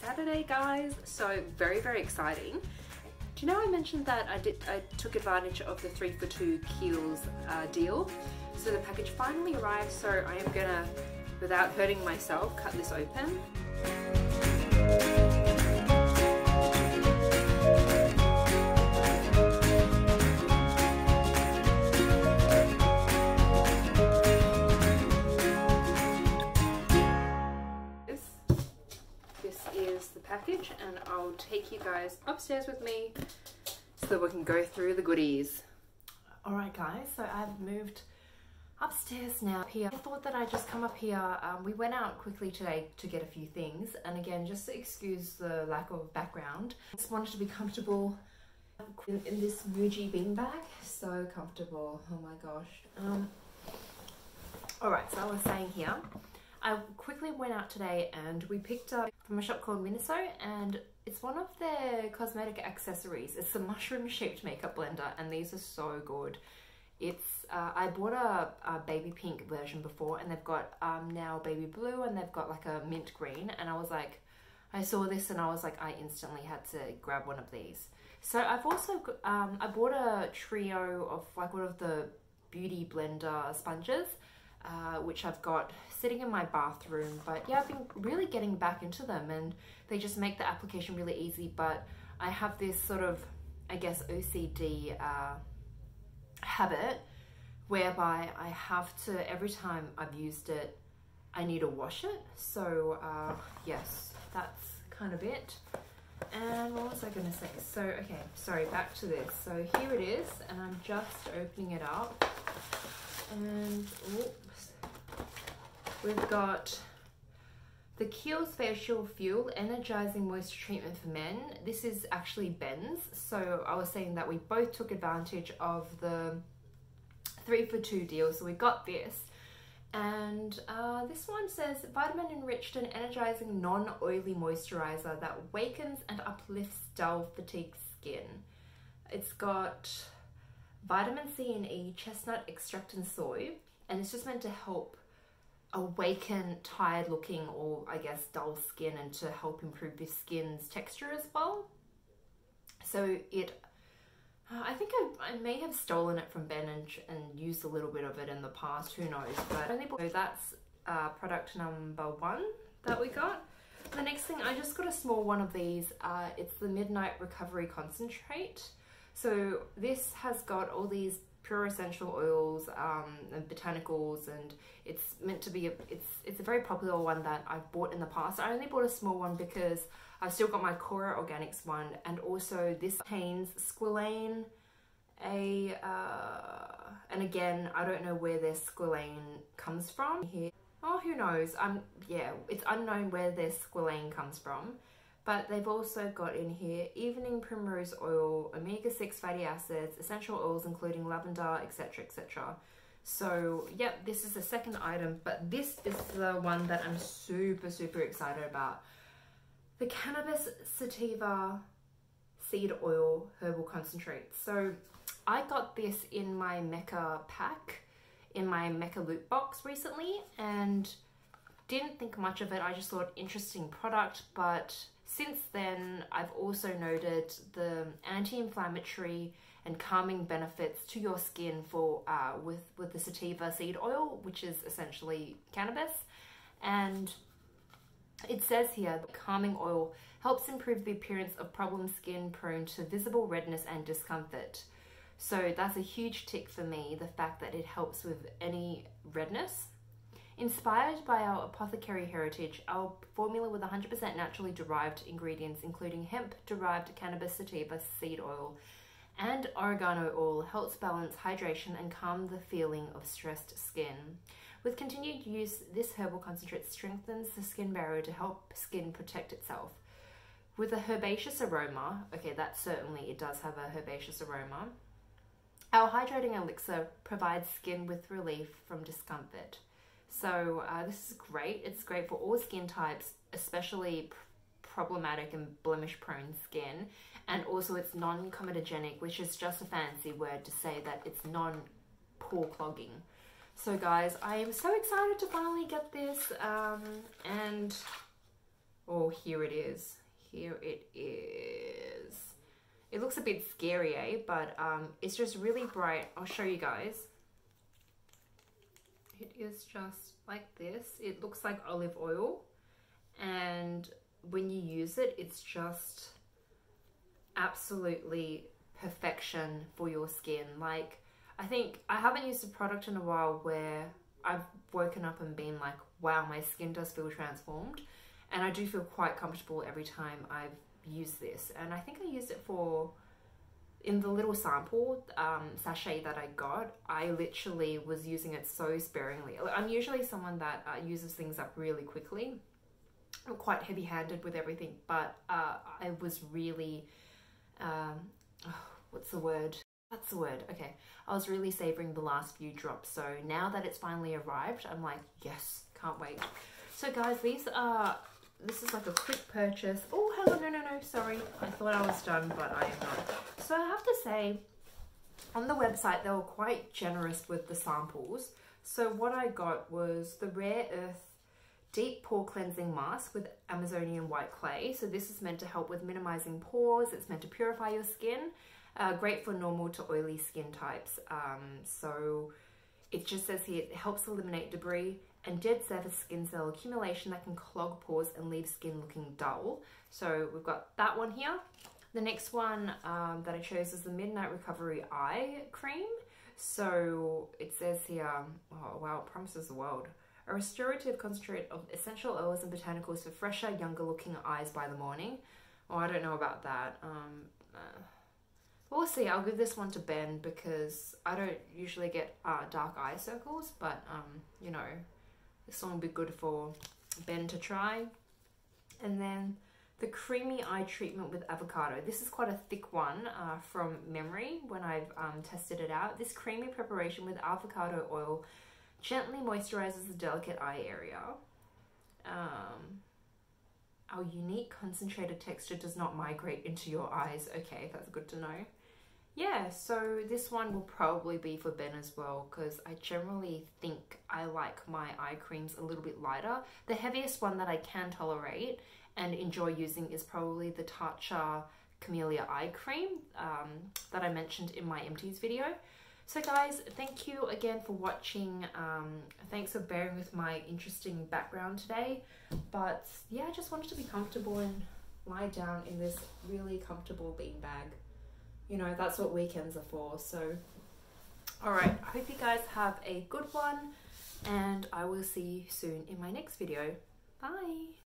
Saturday, guys. So very, very exciting. Do you know I mentioned that I did I took advantage of the three for two Kiehl's uh, deal? So the package finally arrived. So I am gonna, without hurting myself, cut this open. Package and I'll take you guys upstairs with me so that we can go through the goodies. Alright guys, so I've moved upstairs now here. I thought that I'd just come up here. Um, we went out quickly today to get a few things and again just to excuse the lack of background. I just wanted to be comfortable in, in this Muji beanbag. So comfortable, oh my gosh. Um, Alright, so I was saying here, I quickly went out today and we picked up from a shop called Miniso and it's one of their cosmetic accessories. It's a mushroom shaped makeup blender and these are so good. It's uh, I bought a, a, baby pink version before and they've got um, now baby blue and they've got like a mint green and I was like I saw this and I was like I instantly had to grab one of these. So I've also um, I bought a trio of like one of the beauty blender sponges uh, which I've got sitting in my bathroom. But yeah, I've been really getting back into them and they just make the application really easy. But I have this sort of, I guess, OCD uh, habit whereby I have to, every time I've used it, I need to wash it. So uh, yes, that's kind of it. And what was I gonna say? So, okay, sorry, back to this. So here it is, and I'm just opening it up. And, oops, we've got the Kiehl's Facial Fuel Energizing Moisture Treatment for Men. This is actually Ben's. So I was saying that we both took advantage of the three for two deal. So we got this. And uh, this one says vitamin enriched and energizing non-oily moisturizer that wakens and uplifts dull fatigue skin. It's got vitamin C and E, chestnut extract and soy, and it's just meant to help awaken tired looking or I guess dull skin and to help improve your skin's texture as well. So it, uh, I think I, I, may have stolen it from Ben and, and used a little bit of it in the past, who knows, but so that's uh, product number one that we got. The next thing, I just got a small one of these. Uh, it's the Midnight Recovery Concentrate. So this has got all these pure essential oils um, and botanicals and it's meant to be a, it's it's a very popular one that I've bought in the past. I only bought a small one because I've still got my Kora Organics one and also this contains squalane a uh, and again I don't know where their squalane comes from. Here oh who knows? I'm yeah it's unknown where their squalane comes from but they've also got in here evening primrose oil, omega-6 fatty acids, essential oils including lavender, etc, etc. So yep, this is the second item, but this is the one that I'm super, super excited about. The Cannabis Sativa Seed Oil Herbal Concentrate. So I got this in my Mecca pack, in my Mecca loot box recently, and didn't think much of it. I just thought interesting product, but since then, I've also noted the anti-inflammatory and calming benefits to your skin for uh, with with the sativa seed oil, which is essentially cannabis, and it says here calming oil helps improve the appearance of problem skin prone to visible redness and discomfort. So that's a huge tick for me, the fact that it helps with any redness Inspired by our apothecary heritage, our formula with 100% naturally derived ingredients, including hemp derived cannabis sativa seed oil and oregano oil, helps balance hydration and calm the feeling of stressed skin. With continued use, this herbal concentrate strengthens the skin barrier to help skin protect itself. With a herbaceous aroma, okay, that certainly it does have a herbaceous aroma. Our hydrating elixir provides skin with relief from discomfort. So uh, this is great. It's great for all skin types, especially problematic and blemish prone skin. And also it's non-comedogenic, which is just a fancy word to say that it's non-pore clogging. So guys, I am so excited to finally get this. Um, and Oh, here it is. Here it is. It looks a bit scary, eh? But um, it's just really bright. I'll show you guys. It is just like this. It looks like olive oil. And when you use it, it's just absolutely perfection for your skin. Like, I think I haven't used a product in a while where I've woken up and been like, wow, my skin does feel transformed. And I do feel quite comfortable every time I've used this. And I think I used it for, in the little sample um, sachet that I got, I literally was using it so sparingly. I'm usually someone that uh, uses things up really quickly. I'm quite heavy handed with everything, but uh, I was really, um, oh, what's the word? That's the word. Okay. I was really savoring the last few drops. So now that it's finally arrived, I'm like, yes, can't wait. So guys, these are, this is like a quick purchase. Oh, hello, no, no, no, sorry. I thought I was done, but I am not. So I have to say, on the website, they were quite generous with the samples. So what I got was the Rare Earth Deep Pore Cleansing Mask with Amazonian White Clay. So this is meant to help with minimizing pores. It's meant to purify your skin uh, great for normal to oily skin types. Um, so it just says here, it helps eliminate debris and dead surface skin cell accumulation that can clog pores and leave skin looking dull. So we've got that one here. The next one um, that I chose is the Midnight Recovery Eye Cream. So it says here, oh wow, it promises the world. A restorative concentrate of essential oils and botanicals for fresher, younger looking eyes by the morning. Oh, I don't know about that. Um, uh, We'll see. I'll give this one to Ben because I don't usually get uh, dark eye circles, but um, you know, this one will be good for Ben to try. And then the creamy eye treatment with avocado. This is quite a thick one uh, from memory when I've um, tested it out. This creamy preparation with avocado oil gently moisturizes the delicate eye area. Um, our unique concentrated texture does not migrate into your eyes. Okay, that's good to know yeah, so this one will probably be for Ben as well because I generally think I like my eye creams a little bit lighter. The heaviest one that I can tolerate and enjoy using is probably the Tatcha Camellia Eye Cream um, that I mentioned in my empties video. So guys, thank you again for watching. Um, thanks for bearing with my interesting background today. But yeah, I just wanted to be comfortable and lie down in this really comfortable beanbag you know, that's what weekends are for. So, all right, I hope you guys have a good one, and I will see you soon in my next video. Bye.